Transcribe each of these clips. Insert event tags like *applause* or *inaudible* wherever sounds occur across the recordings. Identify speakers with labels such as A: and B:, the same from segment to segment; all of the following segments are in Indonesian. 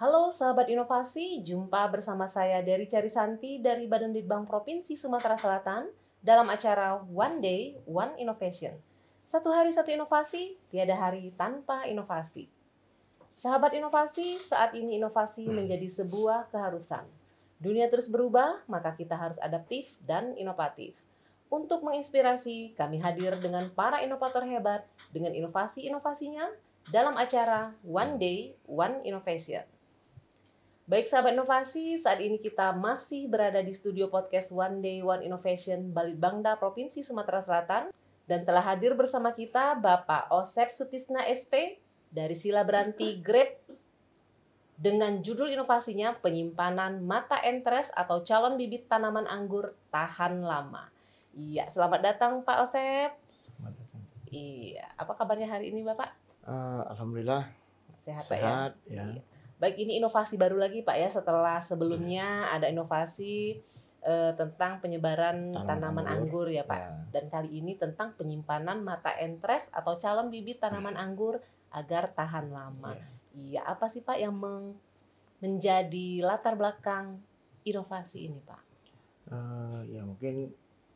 A: Halo sahabat inovasi, jumpa bersama saya Dari Carisanti dari Badan Litbang Provinsi Sumatera Selatan dalam acara One Day One Innovation. Satu hari satu inovasi, tiada hari tanpa inovasi. Sahabat inovasi, saat ini inovasi menjadi sebuah keharusan. Dunia terus berubah, maka kita harus adaptif dan inovatif. Untuk menginspirasi, kami hadir dengan para inovator hebat dengan inovasi-inovasinya dalam acara One Day One Innovation. Baik sahabat inovasi, saat ini kita masih berada di studio podcast One Day One Innovation Balitbangda Provinsi Sumatera Selatan dan telah hadir bersama kita Bapak Osep Sutisna SP dari Sila Beranti Grab dengan judul inovasinya penyimpanan mata entres atau calon bibit tanaman anggur tahan lama. Iya, selamat datang Pak Osep.
B: Selamat datang.
A: Iya, apa kabarnya hari ini Bapak?
B: Uh, Alhamdulillah
A: Sehat, Pak
B: sehat
A: ya?
B: ya.
A: Iya. Baik, ini inovasi baru lagi Pak ya setelah sebelumnya ada inovasi eh, tentang penyebaran tanaman,
B: Tanaman
A: anggur.
B: anggur,
A: ya Pak.
B: Ya.
A: Dan kali ini tentang penyimpanan mata entres atau calon bibit tanaman anggur agar tahan lama.
B: Ya.
A: Iya, apa sih Pak yang meng- menjadi latar belakang inovasi ini Pak?
B: Uh, ya mungkin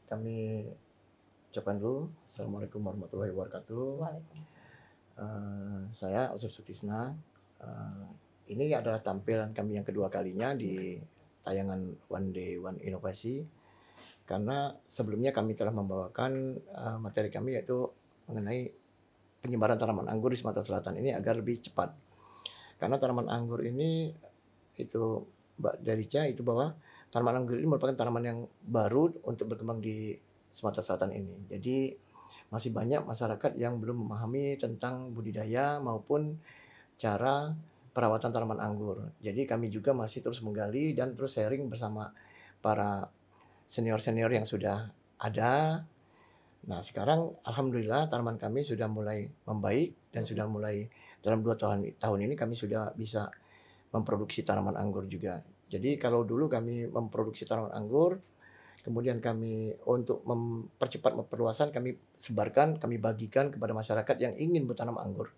B: kami ucapkan dulu Assalamualaikum warahmatullahi wabarakatuh.
A: Waalaikumsalam.
B: Uh, saya Osep Sutisna. Uh, ini adalah tampilan kami yang kedua kalinya di tayangan One Day One Inovasi. Karena sebelumnya kami telah membawakan uh, materi kami yaitu mengenai penyebaran tanaman anggur di Sumatera Selatan ini agar lebih cepat. Karena tanaman anggur ini itu Mbak Delica itu bahwa tanaman anggur ini merupakan tanaman yang baru untuk berkembang di Sumatera Selatan ini. Jadi masih banyak masyarakat yang belum memahami tentang budidaya maupun cara perawatan tanaman anggur. Jadi kami juga masih terus menggali dan terus sharing bersama para senior-senior yang sudah ada. Nah sekarang alhamdulillah tanaman kami sudah mulai membaik dan sudah mulai dalam dua tahun tahun ini kami sudah bisa memproduksi tanaman anggur juga. Jadi kalau dulu kami memproduksi tanaman anggur, kemudian kami untuk mempercepat perluasan kami sebarkan, kami bagikan kepada masyarakat yang ingin bertanam anggur.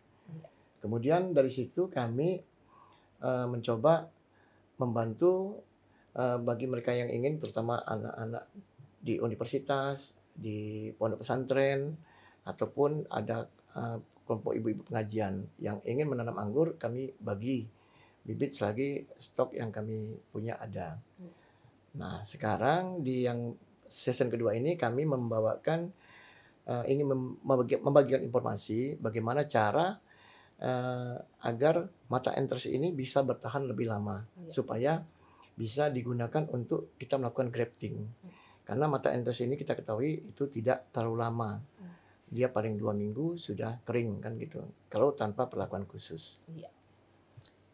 B: Kemudian dari situ kami uh, mencoba membantu uh, bagi mereka yang ingin, terutama anak-anak di universitas, di pondok pesantren, ataupun ada uh, kelompok ibu-ibu pengajian yang ingin menanam anggur, kami bagi bibit selagi stok yang kami punya ada. Nah, sekarang di yang season kedua ini kami membawakan uh, ingin mem- membagi- membagikan informasi bagaimana cara uh, agar mata entres ini bisa bertahan lebih lama
A: Iya.
B: supaya bisa digunakan untuk kita melakukan grafting. Karena mata entres ini kita ketahui itu tidak terlalu lama. Dia paling dua minggu sudah kering kan gitu. Kalau tanpa perlakuan khusus.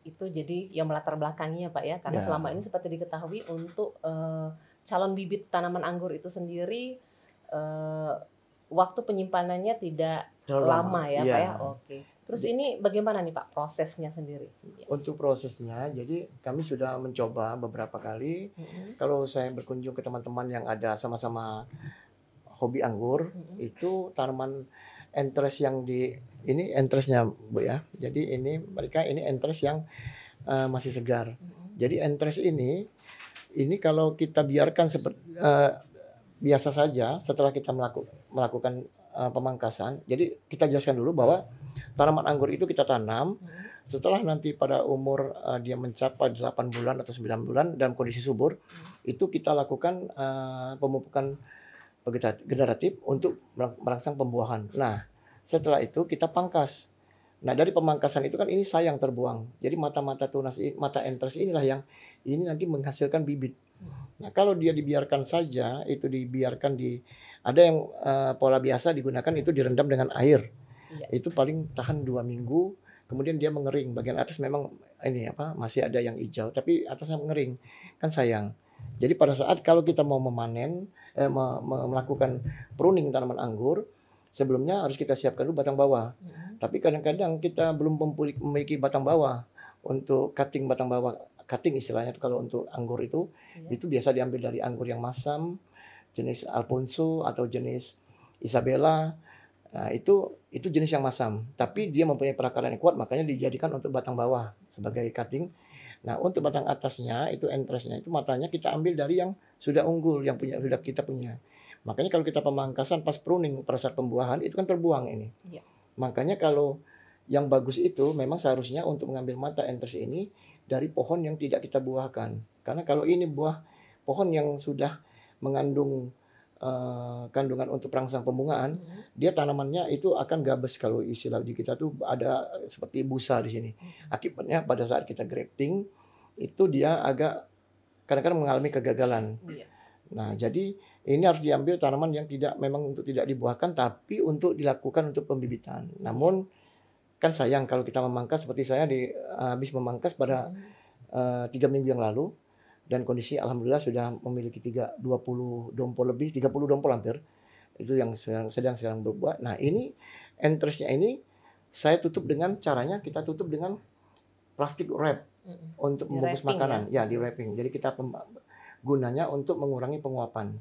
A: Itu jadi yang melatar belakangnya Pak ya, karena
B: Ya.
A: selama ini seperti diketahui untuk eh, calon bibit tanaman anggur itu sendiri eh, waktu penyimpanannya tidak
B: Terlalu
A: lama, ya
B: Iya.
A: Pak ya. Oke. Terus ini bagaimana nih Pak prosesnya sendiri? Ya.
B: Untuk prosesnya, jadi kami sudah mencoba beberapa kali.
A: Mm-mm.
B: Kalau saya berkunjung ke teman-teman yang ada sama-sama hobi anggur,
A: Mm-mm.
B: itu tanaman entres yang di ini entresnya bu ya. Jadi ini mereka ini entres yang eh, masih segar.
A: Mm-mm.
B: Jadi entres ini ini kalau kita biarkan seperti eh, biasa saja setelah kita melaku, melakukan eh, pemangkasan. Jadi kita jelaskan dulu bahwa tanaman anggur itu kita tanam
A: Mm-mm.
B: setelah nanti pada umur eh, dia mencapai 8 bulan atau 9 bulan dalam kondisi subur itu kita lakukan eh, pemupukan generatif untuk merang- merangsang pembuahan. Nah, setelah itu kita pangkas. Nah, dari pemangkasan itu kan ini sayang terbuang. Jadi mata-mata tunas mata entres inilah yang ini nanti menghasilkan bibit. Nah, kalau dia dibiarkan saja, itu dibiarkan di ada yang eh, pola biasa digunakan itu direndam dengan air.
A: Iya.
B: Itu paling tahan dua minggu, kemudian dia mengering. Bagian atas memang ini apa masih ada yang hijau, tapi atasnya mengering. Kan sayang. Jadi pada saat kalau kita mau memanen, eh, me- me- melakukan pruning tanaman anggur, sebelumnya harus kita siapkan dulu batang bawah.
A: Mm-mm.
B: Tapi kadang-kadang kita belum memiliki batang bawah untuk cutting batang bawah. Cutting istilahnya itu kalau untuk anggur itu,
A: Iya.
B: itu biasa diambil dari anggur yang masam, jenis Alfonso atau jenis Isabella. Nah, itu itu jenis yang masam, tapi dia mempunyai perakaran yang kuat, makanya dijadikan untuk batang bawah sebagai cutting. Nah, untuk batang atasnya itu entrestnya itu matanya kita ambil dari yang sudah unggul, yang punya sudah kita punya. Makanya kalau kita pemangkasan pas pruning pada saat pembuahan itu kan terbuang ini.
A: Iya.
B: Makanya kalau yang bagus itu memang seharusnya untuk mengambil mata entres ini dari pohon yang tidak kita buahkan. Karena kalau ini buah pohon yang sudah mengandung eh, kandungan untuk perangsang pembungaan,
A: Hmm.
B: dia tanamannya itu akan gabes kalau istilah di kita tuh ada seperti busa di sini. Akibatnya pada saat kita grafting itu dia agak kadang-kadang mengalami kegagalan.
A: Iya.
B: Nah, jadi ini harus diambil tanaman yang tidak memang untuk tidak dibuahkan tapi untuk dilakukan untuk pembibitan. Namun kan sayang kalau kita memangkas seperti saya di habis memangkas pada
A: Hmm.
B: eh, tiga minggu yang lalu dan kondisi alhamdulillah sudah memiliki tiga 20 dompol lebih 30 dompol hampir itu yang sedang sedang sedang berbuat. Nah ini entrestnya ini saya tutup dengan caranya kita tutup dengan plastik wrap
A: Mm-mm.
B: untuk
A: Di
B: membungkus
A: wrapping
B: makanan.
A: ya?
B: Ya, di wrapping. Jadi kita gunanya untuk mengurangi penguapan.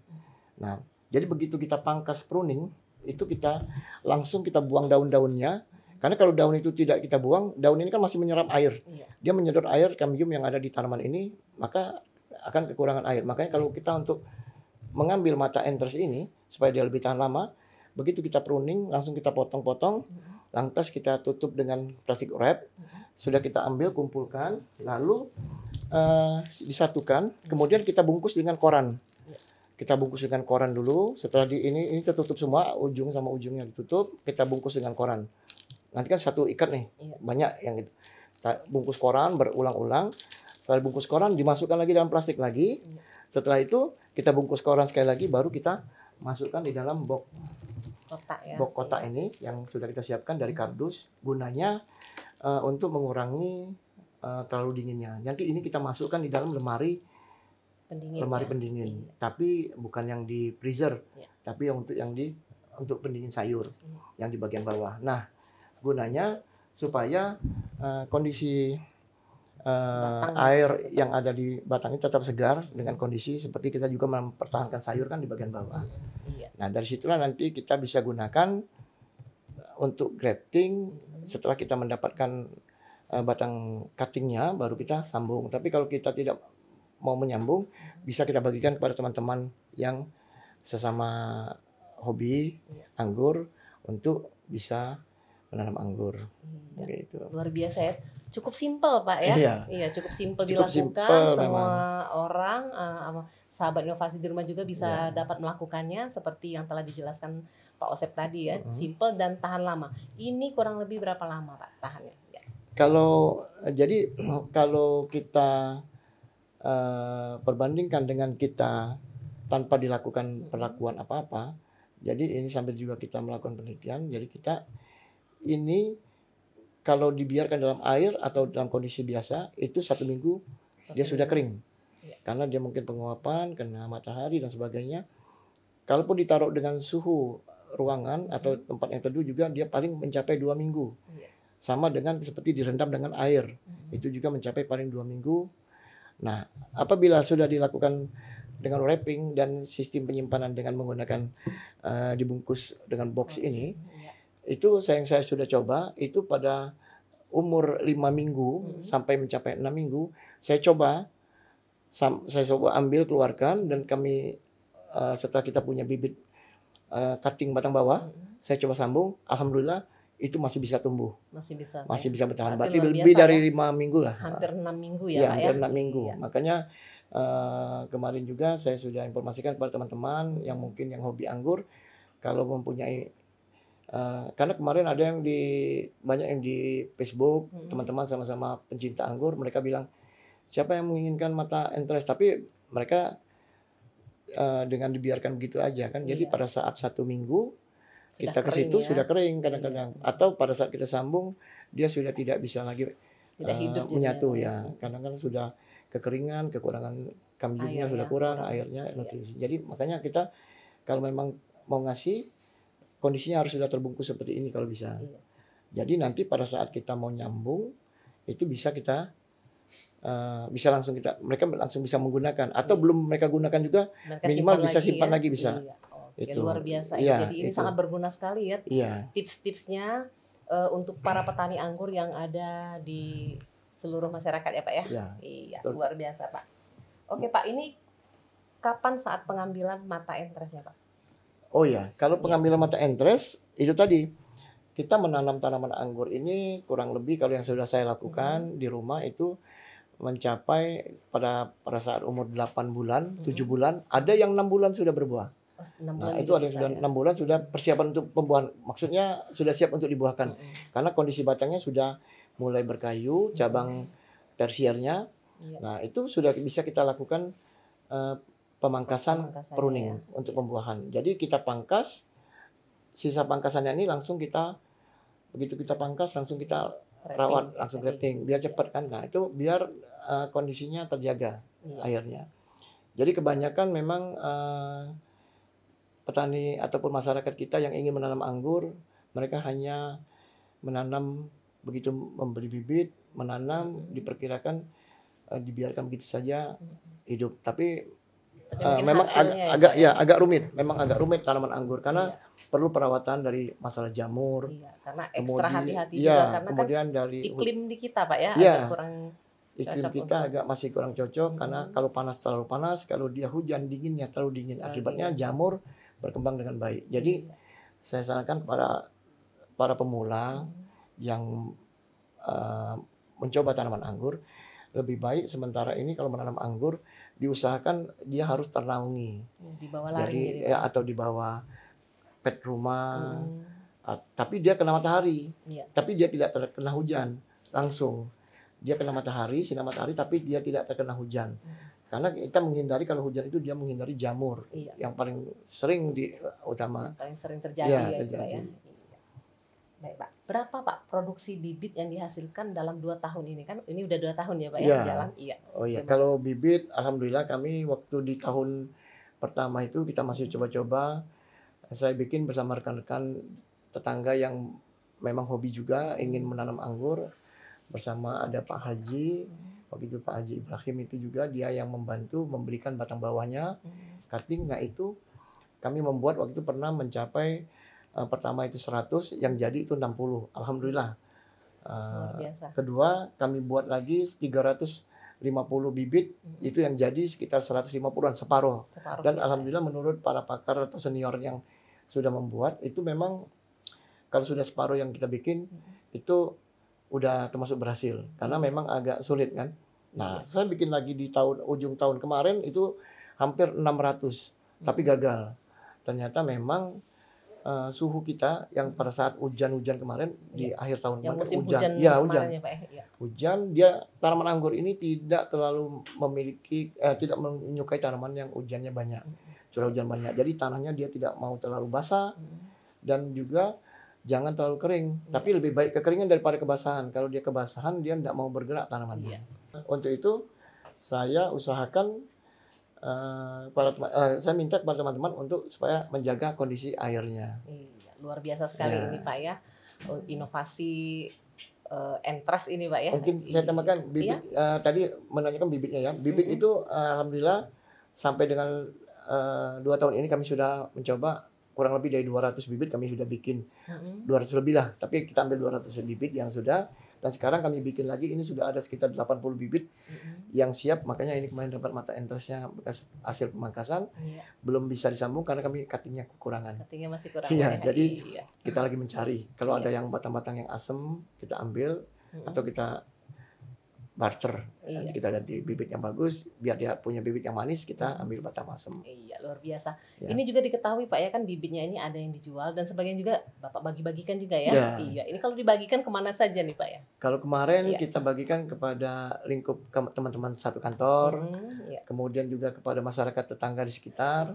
B: Nah jadi begitu kita pangkas pruning itu kita langsung kita buang daun-daunnya. Karena kalau daun itu tidak kita buang, daun ini kan masih menyerap air
A: Iya.
B: dia menyedot air kambium yang ada di tanaman ini maka akan kekurangan air. Makanya kalau kita untuk mengambil mata entres ini supaya dia lebih tahan lama begitu kita pruning langsung kita potong-potong lantas kita tutup dengan plastik wrap sudah kita ambil kumpulkan lalu eh, disatukan. Kemudian kita bungkus dengan koran. Kita bungkus dengan koran dulu. Setelah di ini ini tertutup semua ujung sama ujungnya ditutup kita bungkus dengan koran. Nanti kan satu ikat nih
A: Iya.
B: banyak yang gitu bungkus koran berulang-ulang setelah bungkus koran dimasukkan lagi dalam plastik lagi setelah itu kita bungkus koran sekali lagi baru kita masukkan di dalam box
A: Kotak ya.
B: box kotak ini yang sudah kita siapkan dari kardus gunanya eh, untuk mengurangi eh, terlalu dinginnya nanti ini kita masukkan di dalam lemari
A: Pendingin.
B: lemari
A: ya.
B: pendingin
A: Iya.
B: tapi bukan yang di freezer
A: Iya.
B: tapi yang untuk yang di untuk pendingin sayur
A: Iya.
B: yang di bagian bawah nah gunanya supaya eh, kondisi eh,
A: Batang.
B: air yang ada di batangnya tetap segar dengan kondisi seperti kita juga mempertahankan sayur kan di bagian bawah
A: Iya.
B: nah dari situlah nanti kita bisa gunakan untuk grafting
A: Mm-mm.
B: setelah kita mendapatkan eh, batang cuttingnya baru kita sambung tapi kalau kita tidak mau menyambung bisa kita bagikan kepada teman-teman yang sesama hobi
A: Iya.
B: anggur untuk bisa menanam anggur
A: Iya.
B: gitu
A: Luar biasa ya. Cukup simpel Pak ya.
B: Iya.
A: Iya, cukup simpel
B: Cukup
A: dilakukan.
B: simpel
A: Semua orang eh, apa, sahabat inovasi di rumah juga bisa
B: Iya.
A: dapat melakukannya seperti yang telah dijelaskan Pak Osep tadi ya.
B: Mhm.
A: Simpel dan tahan lama. Ini kurang lebih berapa lama Pak tahannya? Ya.
B: Kalau jadi *clears throat* kalau kita eh, perbandingkan dengan kita tanpa dilakukan perlakuan apa-apa, jadi ini sambil juga kita melakukan penelitian, jadi kita ini kalau dibiarkan dalam air atau dalam kondisi biasa itu satu minggu dia sudah kering,
A: Iya.
B: karena dia mungkin penguapan, kena matahari dan sebagainya. Kalaupun ditaruh dengan suhu ruangan atau tempat yang teduh juga dia paling mencapai dua minggu
A: Iya.
B: sama dengan seperti direndam dengan air
A: Mhm.
B: itu juga mencapai paling dua minggu. Nah, apabila sudah dilakukan dengan wrapping dan sistem penyimpanan dengan menggunakan eh, dibungkus dengan box ini,
A: Iya.
B: Itu saya yang saya sudah coba itu pada umur lima minggu
A: Hmm.
B: sampai mencapai enam minggu, saya coba sam- saya coba ambil keluarkan dan kami eh, setelah kita punya bibit eh, cutting batang bawah,
A: Mhm.
B: saya coba sambung, alhamdulillah itu masih bisa tumbuh,
A: Masih bisa.
B: masih
A: ya.
B: bisa bertahan.
A: Berarti
B: lebih
A: biasa
B: dari
A: ya.
B: lima minggu lah.
A: Hampir enam minggu ya,
B: ya,
A: Pak ya.
B: hampir enam minggu.
A: Iya.
B: Makanya eh, kemarin juga saya sudah informasikan kepada teman-teman yang mungkin yang hobi anggur kalau mempunyai eh, karena kemarin ada yang di banyak yang di Facebook
A: Hmm.
B: teman-teman sama-sama pencinta anggur mereka bilang siapa yang menginginkan mata entres tapi mereka eh, dengan dibiarkan begitu aja kan jadi
A: Iya.
B: pada saat satu minggu
A: Sudah
B: kita ke situ
A: ya.
B: sudah kering kadang-kadang atau pada saat kita sambung dia sudah tidak bisa lagi
A: tidak
B: eh,
A: hidup
B: menyatu ya karena kan sudah kekeringan kekurangan kambiumnya
A: Air
B: sudah kurang
A: kurang.
B: airnya
A: Iya.
B: nutrisi jadi makanya kita kalau memang mau ngasih kondisinya harus sudah terbungkus seperti ini kalau bisa
A: Iya.
B: jadi nanti pada saat kita mau nyambung itu bisa kita eh, bisa langsung kita mereka langsung bisa menggunakan atau
A: Iya.
B: belum mereka gunakan juga
A: Mereka
B: minimal
A: simpan
B: bisa
A: lagi
B: simpan
A: ya.
B: lagi bisa.
A: Iya. Oke,
B: Itu.
A: luar biasa
B: Iya,
A: ya. Jadi ini
B: itu.
A: sangat berguna sekali ya
B: iya
A: tips-tipsnya eh, untuk para petani anggur yang ada di seluruh masyarakat ya Pak ya.
B: Ya.
A: Iya,
B: betul.
A: luar biasa Pak. Oke Pak, ini kapan saat pengambilan mata entresnya Pak?
B: Oh ya, kalau
A: Iya.
B: pengambilan mata interest itu tadi kita menanam tanaman anggur ini kurang lebih kalau yang sudah saya
A: Hmm.
B: lakukan di rumah itu mencapai pada pada saat umur 8 bulan, 7
A: Mhm.
B: bulan, ada yang enam bulan sudah berbuah.
A: Oh, 6
B: Nah,
A: bulan
B: itu ada yang sudah
A: ya?
B: enam bulan sudah persiapan untuk pembuahan. Maksudnya sudah siap untuk dibuahkan
A: Mm-mm.
B: karena kondisi batangnya sudah mulai berkayu, cabang tersiernya.
A: Iya.
B: Nah, itu sudah bisa kita lakukan eh, pemangkasan
A: Pemangkasannya
B: pruning
A: ya.
B: untuk pembuahan. Jadi kita pangkas sisa pangkasannya ini langsung kita begitu kita pangkas langsung kita
A: Wrapping,
B: rawat langsung
A: wrapping
B: biar cepat kan. Nah, itu biar eh, kondisinya terjaga
A: Iya.
B: airnya. Jadi kebanyakan memang eh, petani ataupun masyarakat kita yang ingin menanam anggur, mereka hanya menanam begitu membeli bibit, menanam diperkirakan eh, dibiarkan begitu saja hidup. Tapi
A: Mungkin
B: memang agak,
A: ya,
B: agak
A: Pak,
B: ya agak rumit, memang agak rumit tanaman anggur karena
A: Iya,
B: perlu perawatan dari masalah jamur,
A: iya, karena ekstra
B: kemudian
A: hati-hati
B: iya,
A: juga karena
B: kemudian
A: kan
B: dari
A: iklim di kita Pak ya
B: Iya.
A: agak kurang
B: iklim kita
A: untuk-
B: agak masih kurang cocok karena
A: Mhm.
B: kalau panas terlalu panas, kalau dia hujan dinginnya terlalu dingin.
A: Terlalu
B: Akibatnya
A: dingin.
B: jamur berkembang dengan baik. Jadi
A: Iya.
B: saya sarankan kepada para pemula
A: Mhm.
B: yang eh, mencoba tanaman anggur lebih baik sementara ini kalau menanam anggur diusahakan dia harus ternaungi.
A: di bawah laring
B: Jadi
A: jadi,
B: ya, atau di bawah pet rumah,
A: Hmm,
B: tapi dia kena matahari.
A: Iya.
B: Tapi dia tidak terkena hujan langsung. Dia kena matahari, sinar matahari tapi dia tidak terkena hujan.
A: Hmm.
B: Karena kita menghindari kalau hujan itu dia menghindari jamur
A: Iya.
B: yang paling sering di utama.
A: yang paling sering terjadi
B: Iya,
A: ya itu Pak
B: terjadi.
A: ya. Baik Pak, berapa Pak produksi bibit yang dihasilkan dalam dua tahun ini kan? Ini udah dua tahun ya Pak ya
B: Iya.
A: jalan. Iya.
B: Oh iya, kalau bibit alhamdulillah kami waktu di tahun pertama itu kita masih coba-coba saya bikin bersama rekan-rekan tetangga yang memang hobi juga ingin menanam anggur bersama ada Pak Haji waktu itu Pak Haji Ibrahim itu juga dia yang membantu membelikan batang bawahnya
A: Hmm.
B: cutting nah itu kami membuat waktu itu pernah mencapai eh, pertama itu 100 yang jadi itu 60 alhamdulillah.
A: Biasa.
B: kedua kami buat lagi 350 bibit.
A: Hmm.
B: itu yang jadi sekitar 150-an separuh.
A: Separuh
B: dan
A: ya,
B: alhamdulillah menurut para pakar atau senior yang sudah membuat itu memang kalau sudah separuh yang kita bikin
A: Hmm.
B: itu udah termasuk berhasil. Karena memang agak sulit kan? Nah saya bikin lagi di tahun ujung tahun kemarin itu hampir 600 tapi gagal. Ternyata memang eh, suhu kita yang pada saat hujan-hujan kemarin di akhir tahun
A: Iya. yang
B: kemarin
A: musim
B: hujan
A: hujan,
B: ya hujan
A: ya Pak ya. Iya.
B: hujan dia tanaman anggur ini tidak terlalu memiliki eh, tidak menyukai tanaman yang hujannya banyak curah hujan banyak jadi tanahnya dia tidak mau terlalu basah
A: Hmm.
B: dan juga jangan terlalu kering
A: Iya.
B: tapi lebih baik kekeringan daripada kebasahan kalau dia kebasahan dia tidak mau bergerak tanamannya
A: Iya.
B: untuk itu saya usahakan eh, para teman- eh, saya minta kepada teman-teman untuk supaya menjaga kondisi airnya
A: Iya, luar biasa sekali
B: Ya.
A: ini Pak ya. Oh, Inovasi eh, Entrust ini Pak ya.
B: Mungkin saya
A: Iya.
B: tambahkan bibit eh, tadi menanyakan bibitnya ya. Bibit
A: Mhm.
B: itu alhamdulillah sampai dengan eh, dua tahun ini kami sudah mencoba kurang lebih dari 200 bibit kami sudah bikin
A: Mm-mm.
B: 200 lebih lah. Tapi kita ambil 200 bibit yang sudah dan sekarang kami bikin lagi ini sudah ada sekitar 80 bibit
A: Mm-mm.
B: yang siap makanya ini kemarin dapat mata interestnya bekas hasil pemangkasan
A: Iya,
B: belum bisa disambung karena kami cuttingnya kekurangan
A: cuttingnya masih kurang.
B: Iya,
A: ya.
B: jadi
A: Iya.
B: kita lagi mencari kalau
A: Iya.
B: ada yang batang-batang yang asem kita ambil
A: Mm-mm.
B: atau kita barter
A: Iya.
B: Nanti kita ganti bibit yang bagus biar dia punya bibit yang manis kita ambil batang asem
A: Iya, luar biasa.
B: Ya.
A: Ini juga diketahui Pak ya kan bibitnya ini ada yang dijual dan sebagian juga Bapak bagi-bagikan juga ya.
B: Ya.
A: Iya, ini kalau dibagikan ke mana saja nih Pak ya?
B: kalau kemarin
A: Iya.
B: kita bagikan kepada lingkup ke- teman-teman satu kantor
A: Hmm, iya.
B: kemudian juga kepada masyarakat tetangga di sekitar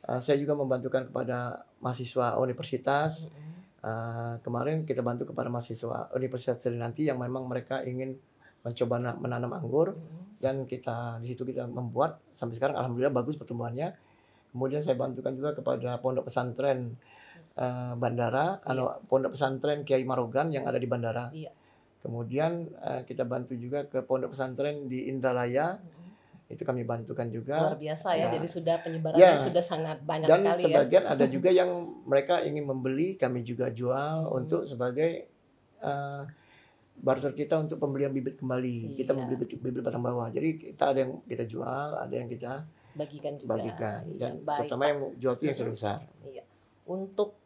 B: Uh, saya juga membantukan kepada mahasiswa universitas
A: Mm-mm.
B: Uh, kemarin kita bantu kepada mahasiswa Universitas Trinanti yang memang mereka ingin mencoba na- menanam anggur dan kita di situ kita membuat sampai sekarang alhamdulillah bagus pertumbuhannya. Kemudian saya bantukan juga kepada pondok pesantren eh, Bandara, anu, pondok pesantren Kiai Marogan yang ada di Bandara.
A: Iya.
B: Kemudian eh, kita bantu juga ke pondok pesantren di Indralaya,
A: Mm-mm.
B: itu kami bantukan
A: Luar
B: juga.
A: biasa ya.
B: Ya.
A: Jadi sudah penyebarannya
B: Ya.
A: sudah sangat banyak
B: Dan
A: sekali ya.
B: sebagian ada juga *laughs* yang mereka ingin membeli, kami juga jual
A: Hmm.
B: untuk sebagai eh, barter kita untuk pembelian bibit kembali. Kita
A: Iya.
B: membeli bibit, bibit batang bawah. Jadi kita ada yang kita jual, ada yang kita
A: Bagikan juga.
B: bagikan.
A: Iya,
B: Dan
A: baik,
B: terutama yang jual itu yang sudah besar.
A: untuk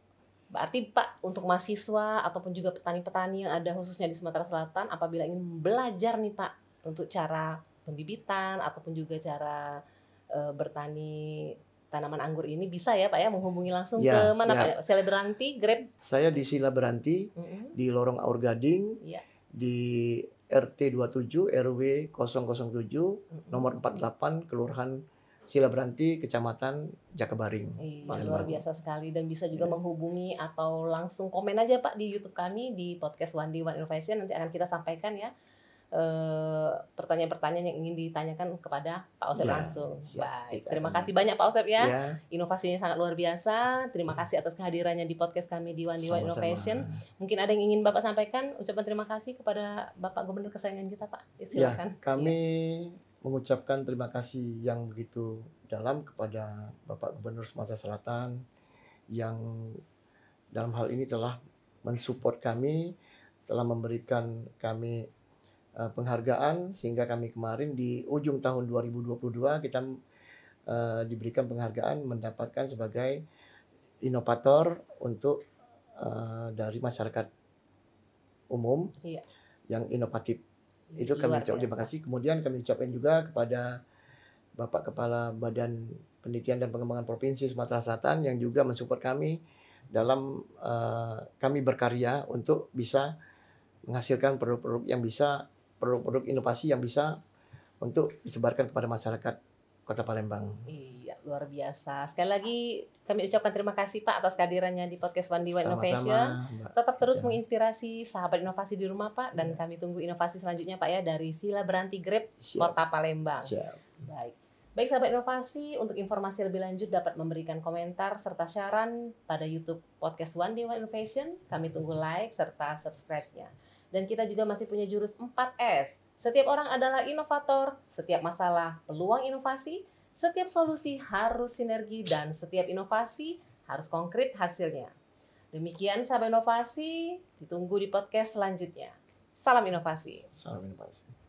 A: berarti Pak untuk mahasiswa ataupun juga petani-petani yang ada khususnya di Sumatera Selatan apabila ingin belajar nih Pak untuk cara pembibitan ataupun juga cara eh, bertani tanaman anggur ini bisa ya Pak ya menghubungi langsung
B: Ya,
A: ke mana
B: siap.
A: Pak? Celebranti, Grab.
B: Saya di Sila Beranti,
A: Mm-mm.
B: di Lorong Aur Gading,
A: Iya.
B: Di RT 27 RW 007
A: Mm-mm.
B: nomor 48 Kelurahan Sila Beranti, Kecamatan Jakabaring.
A: Iya,
B: Palembang.
A: luar biasa sekali dan bisa juga
B: Iya.
A: menghubungi atau langsung komen aja Pak di YouTube kami di podcast One Day One Innovation nanti akan kita sampaikan ya pertanyaan-pertanyaan yang ingin ditanyakan kepada Pak Osep
B: Ya,
A: langsung.
B: siap.
A: Baik,
B: Kita
A: terima kasih banyak Pak Osep ya.
B: Ya,
A: Inovasinya sangat luar biasa. Terima kasih atas kehadirannya di podcast kami di One
B: sama-sama.
A: Innovation. Mungkin ada yang ingin Bapak sampaikan ucapan terima kasih kepada Bapak Gubernur kesayangan kita Pak. Ya,
B: Ya,
A: Silakan.
B: kami mengucapkan terima kasih yang begitu dalam kepada Bapak Gubernur Sumatera Selatan yang dalam hal ini telah mensupport kami, telah memberikan kami uh, penghargaan sehingga kami kemarin di ujung tahun 2022 kita uh, diberikan penghargaan mendapatkan sebagai inovator untuk uh, dari masyarakat umum
A: Iya.
B: yang inovatif itu
A: Luar
B: kami ucapkan terima kasih. Kemudian kami ucapkan juga kepada Bapak Kepala Badan Penelitian dan Pengembangan Provinsi Sumatera Selatan yang juga mensupport kami dalam eh, kami berkarya untuk bisa menghasilkan produk-produk yang bisa produk-produk inovasi yang bisa untuk disebarkan kepada masyarakat Kota Palembang.
A: Iya, luar biasa. Sekali lagi kami ucapkan terima kasih Pak atas kehadirannya di podcast One One Innovation.
B: Mbak.
A: Tetap terus
B: Iya.
A: menginspirasi sahabat inovasi di rumah Pak dan
B: Iya.
A: kami tunggu inovasi selanjutnya Pak ya dari Sila Beranti Grab
B: Siap,
A: Kota Palembang.
B: siap.
A: Baik. Baik sahabat inovasi, untuk informasi lebih lanjut dapat memberikan komentar serta saran pada YouTube podcast One One Innovation. Kami tunggu like serta subscribe-nya. Dan kita juga masih punya jurus 4S. Setiap orang adalah inovator, setiap masalah peluang inovasi, setiap solusi harus sinergi dan setiap inovasi harus konkret hasilnya. Demikian sahabat inovasi, ditunggu di podcast selanjutnya. Salam inovasi.
B: Salam inovasi.